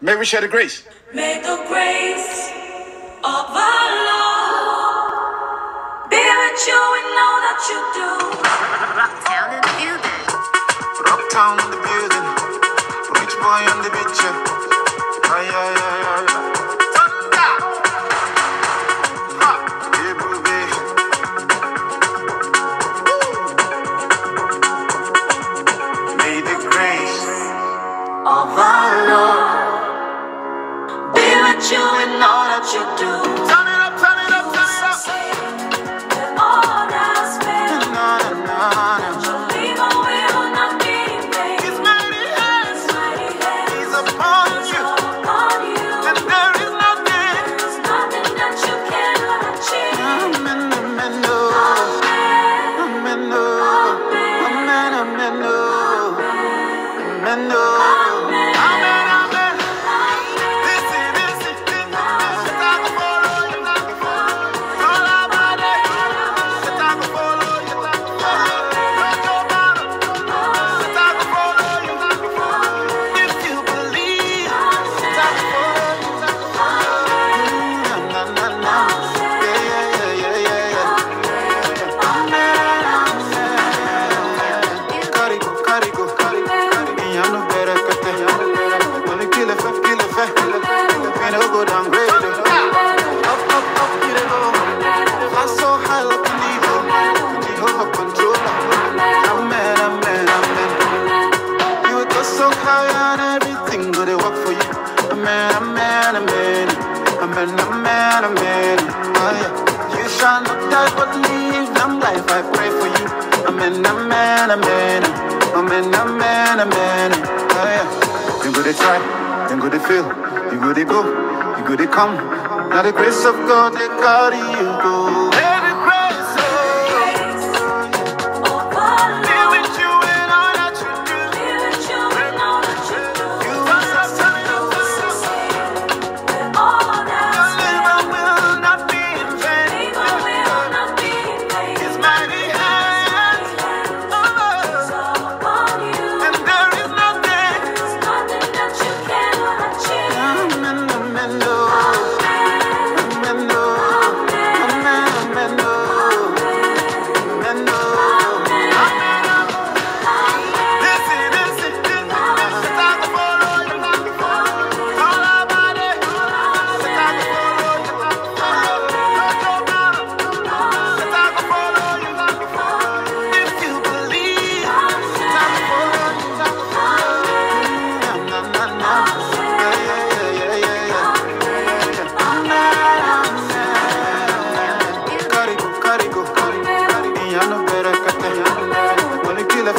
May we share the grace. May the grace of our Lord be with you in all that you do. Rocktown in the building. Rocktown in the building. Rich boy on the beach. yeah. Amen, Amen, amen, amen. Oh, yeah. You shall not die, but live long life. I pray for you. Amen, amen, amen. Amen, amen, amen. Oh, yeah. You go to try, you go to feel, you go to go, you go to come. Now the grace of God, they carry you go. Hey! Castellano, better Castellano. Wanna kill a